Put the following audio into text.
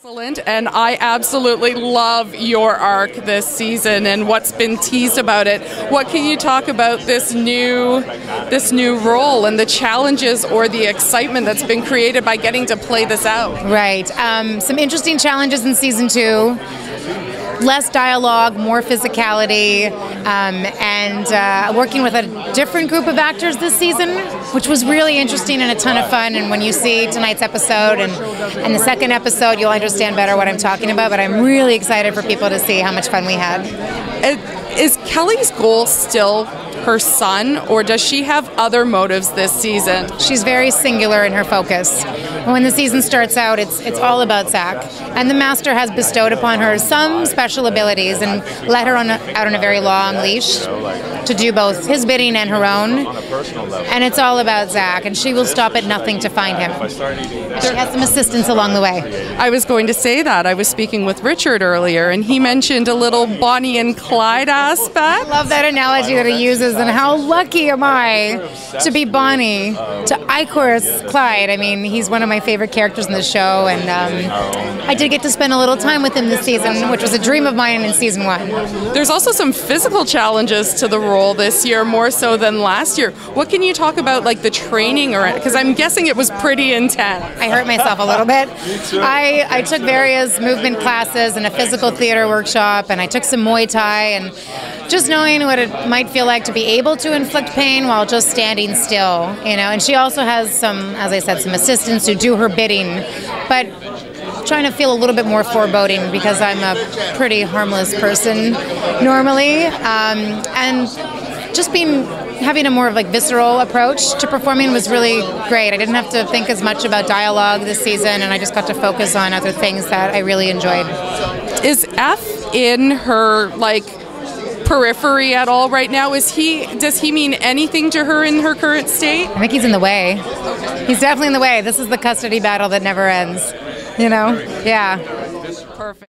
Excellent, and I absolutely love your arc this season and what's been teased about it. What can you talk about this new this new role and the challenges or the excitement that's been created by getting to play this out? Right. Um, some interesting challenges in season two less dialogue, more physicality, um, and uh, working with a different group of actors this season, which was really interesting and a ton of fun. And when you see tonight's episode and, and the second episode, you'll understand better what I'm talking about. But I'm really excited for people to see how much fun we had. Is Kelly's goal still her son, or does she have other motives this season? She's very singular in her focus. When the season starts out, it's it's all about Zach, and the master has bestowed upon her some special abilities and let her on a, out on a very long leash to do both his bidding and her own. And it's all about Zach, and she will stop at nothing to find him. She has some assistance along the way. I was going to say that. I was speaking with Richard earlier, and he mentioned a little Bonnie and Clyde aspect. I love that analogy that he uses, and how lucky am I to be Bonnie to Eichhorst's Clyde. I mean, he's one of my favorite characters in the show, and um, I did get to spend a little time with him this season, which was a dream of mine in season one. There's also some physical challenges to the role this year, more so than last year. What can you talk about, like the training, or because I'm guessing it was pretty intense. I hurt myself a little bit. I, I took various movement classes and a physical theater workshop, and I took some Muay Thai, and just knowing what it might feel like to be able to inflict pain while just standing still, you know. And she also has some, as I said, some assistants who do her bidding, but trying to feel a little bit more foreboding because I'm a pretty harmless person normally, um, and just being having a more of like visceral approach to performing was really great. I didn't have to think as much about dialogue this season, and I just got to focus on other things that I really enjoyed. Is Eph in her like? periphery at all right now? Is he does he mean anything to her in her current state? I think he's in the way. He's definitely in the way. This is the custody battle that never ends. You know? Yeah.